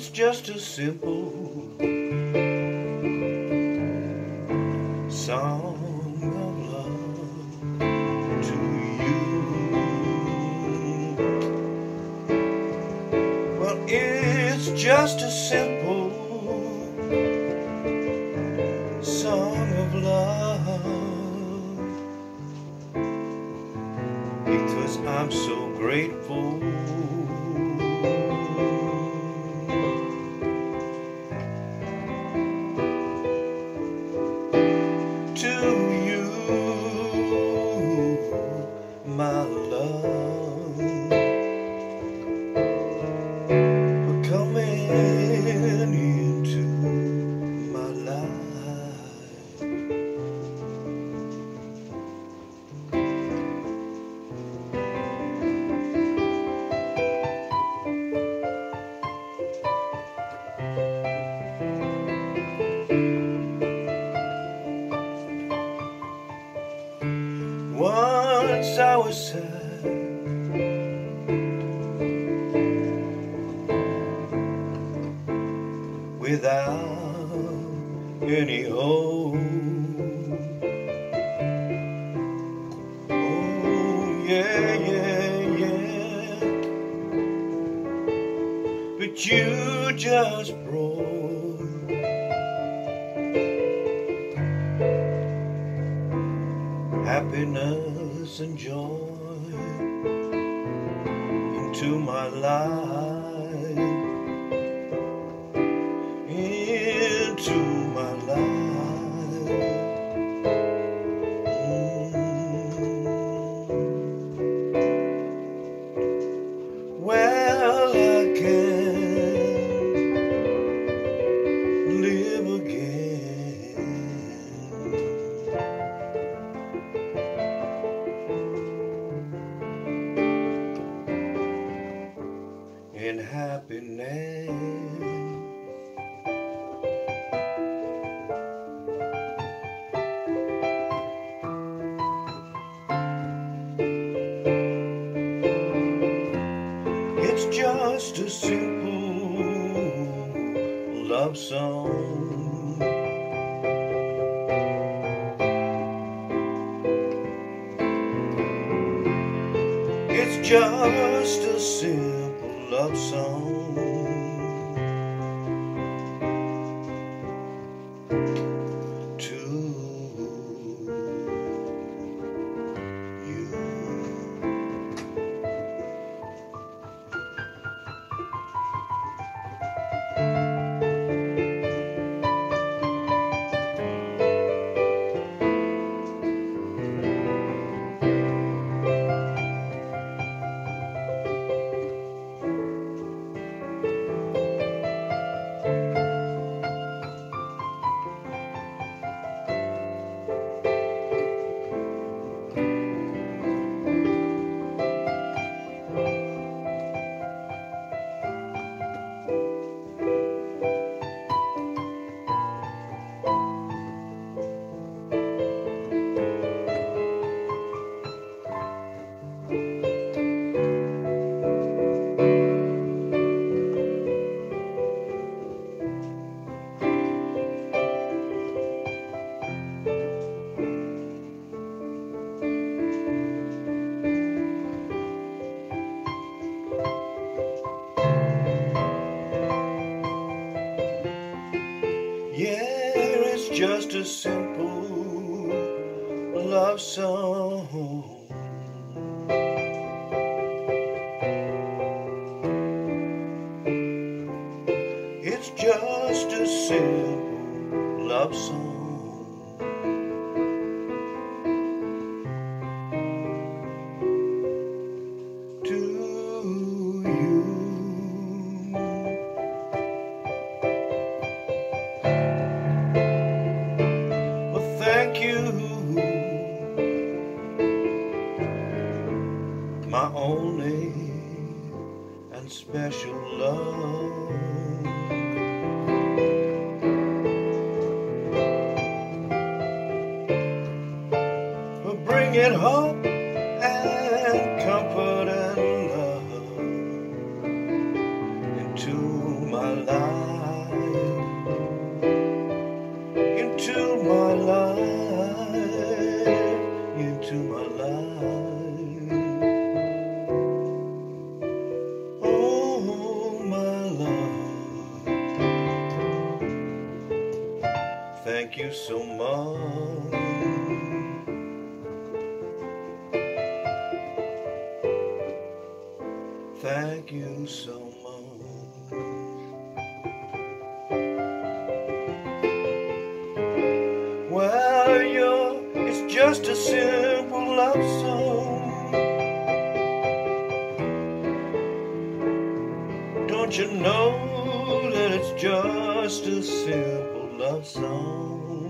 It's just a simple song of love to you. Well, it's just a simple song of love because I'm so grateful. Coming into my life. Once I was sad without any hope. Oh, yeah, yeah, yeah. But you just brought happiness and joy into my life, happiness. It's just a simple love song. It's just a simple love song just a simple love song. It's just a simple love song. Special love. For bringing hope and comfort and love into my life. You so much. Thank you so much. Well, you're, it's just a simple love song. Don't you know that it's just a simple love song.